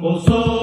poço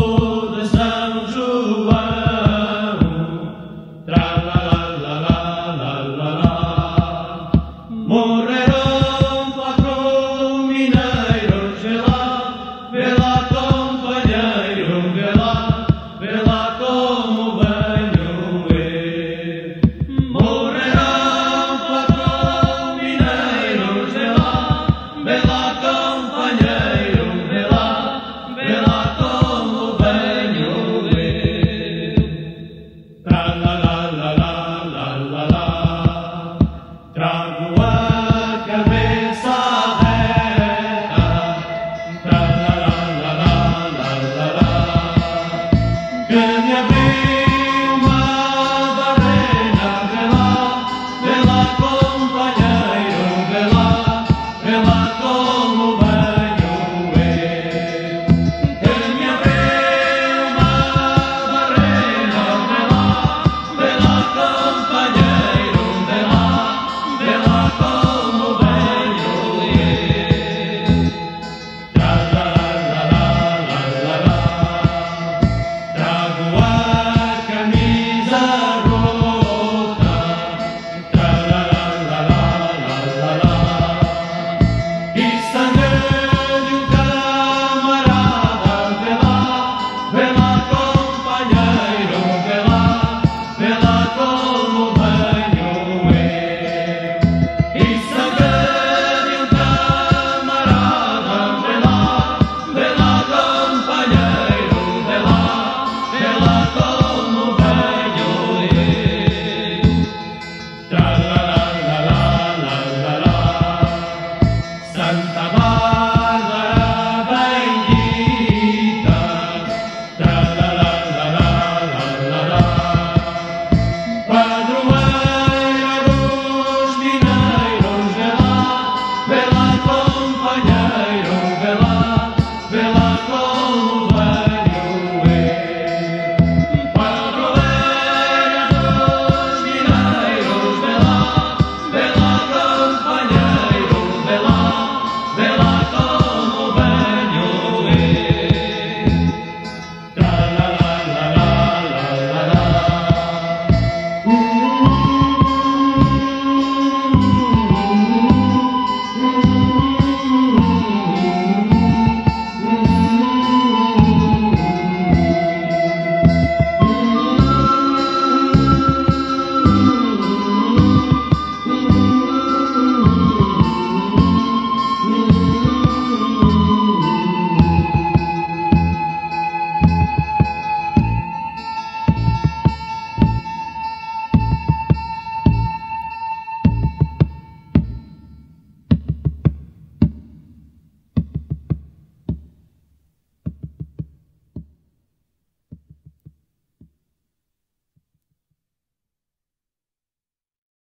Santa María.